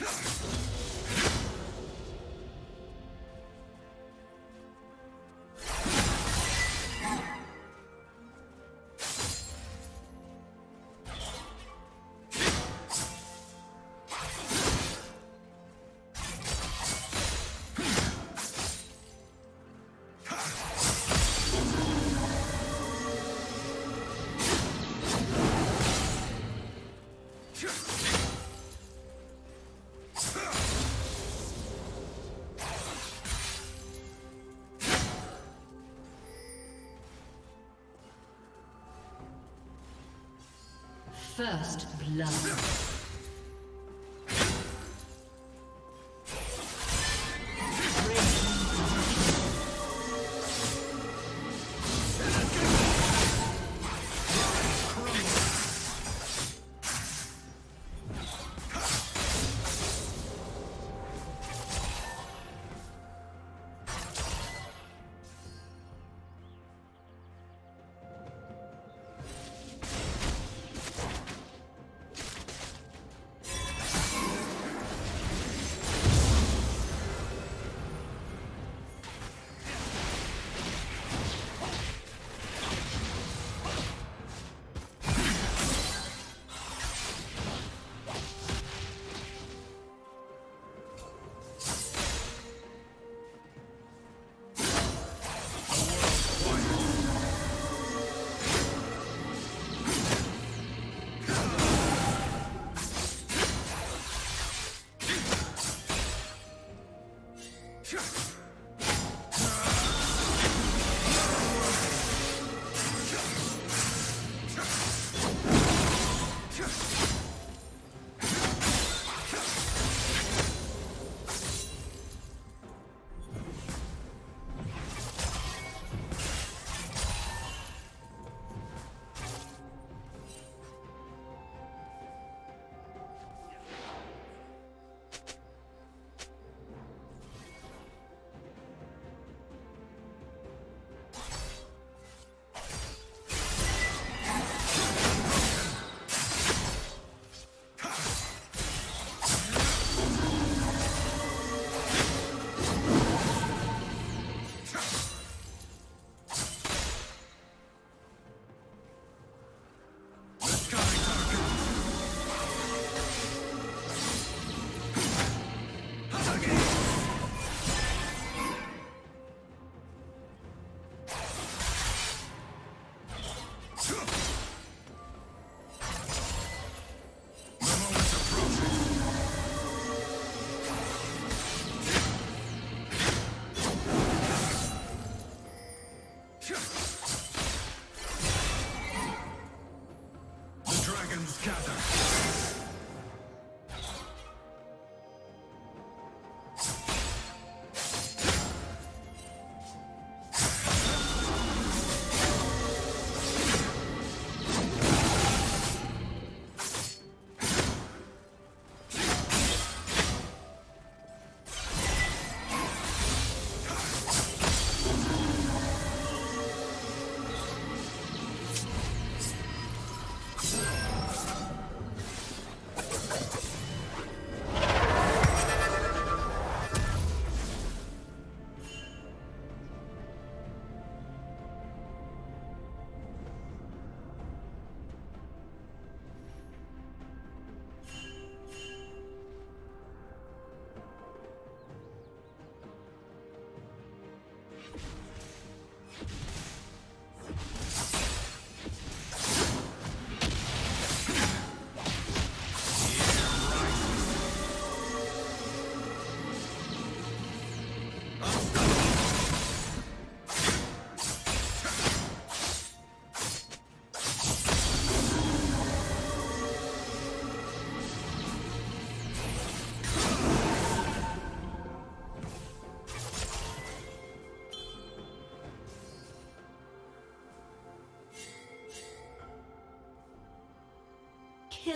Kill me. First blood.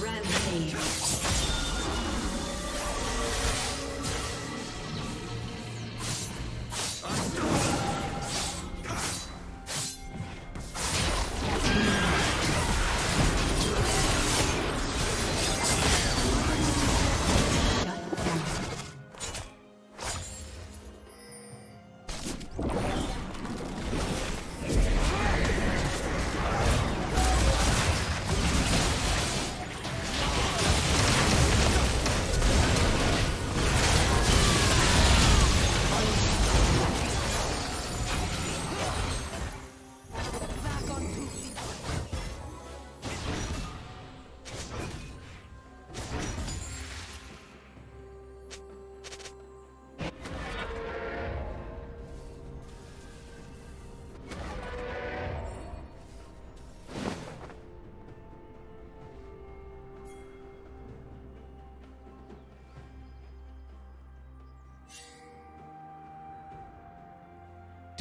Rampage.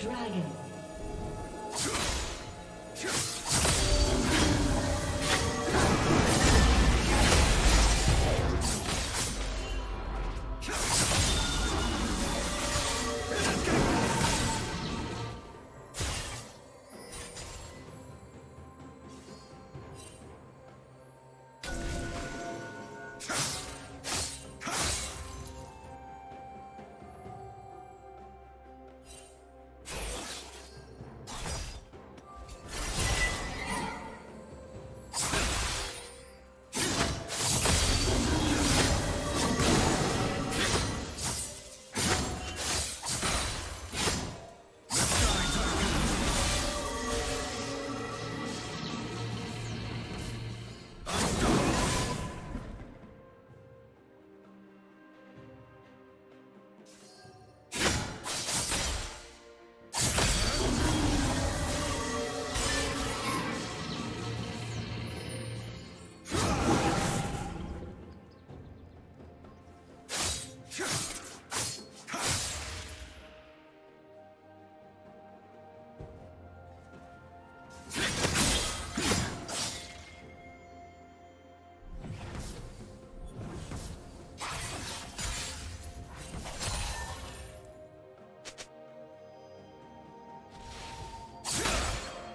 Dragon.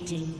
Dominating.